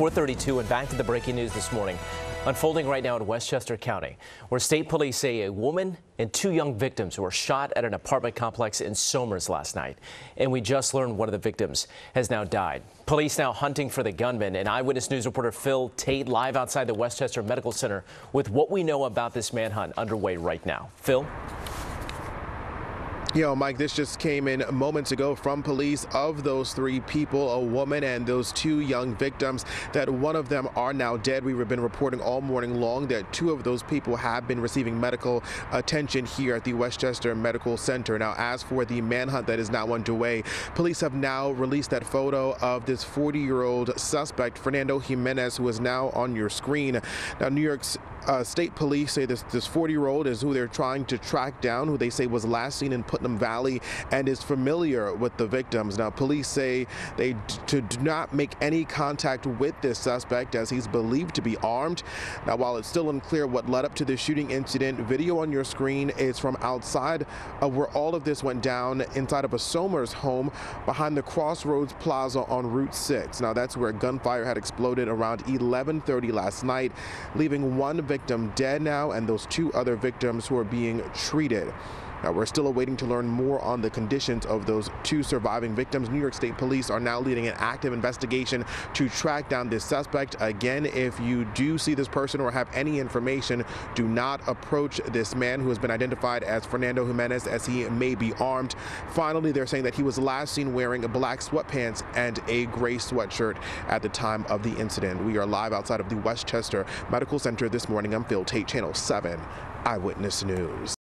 432 and back to the breaking news this morning. Unfolding right now in Westchester County, where state police say a woman and two young victims were shot at an apartment complex in Somers last night. And we just learned one of the victims has now died. Police now hunting for the gunman and Eyewitness News reporter Phil Taitt live outside the Westchester Medical Center with what we know about this manhunt underway right now. Phil? You know, Mike, this just came in moments ago from police of those three people, a woman and those two young victims, that one of them are now dead. We've been reporting all morning long that two of those people have been receiving medical attention here at the Westchester Medical Center. Now, as for the manhunt that is now underway, police have now released that photo of this 40-year-old suspect, Fernando Jimenez, who is now on your screen. Now, New York's uh, state police say this this 40-year-old is who they're trying to track down, who they say was last seen in Putnam Valley and is familiar with the victims. Now, police say they to do not make any contact with this suspect as he's believed to be armed. Now, while it's still unclear what led up to the shooting incident, video on your screen is from outside of where all of this went down inside of a Somers home behind the Crossroads Plaza on Route 6. Now, that's where gunfire had exploded around 11:30 last night, leaving one victim dead now and those two other victims who are being treated. Now, we're still awaiting to learn more on the conditions of those two surviving victims. New York State Police are now leading an active investigation to track down this suspect. Again, if you do see this person or have any information, do not approach this man who has been identified as Fernando Jimenez as he may be armed. Finally, they're saying that he was last seen wearing black sweatpants and a gray sweatshirt at the time of the incident. We are live outside of the Westchester Medical Center this morning. I'm Phil Taitt, Channel 7 Eyewitness News.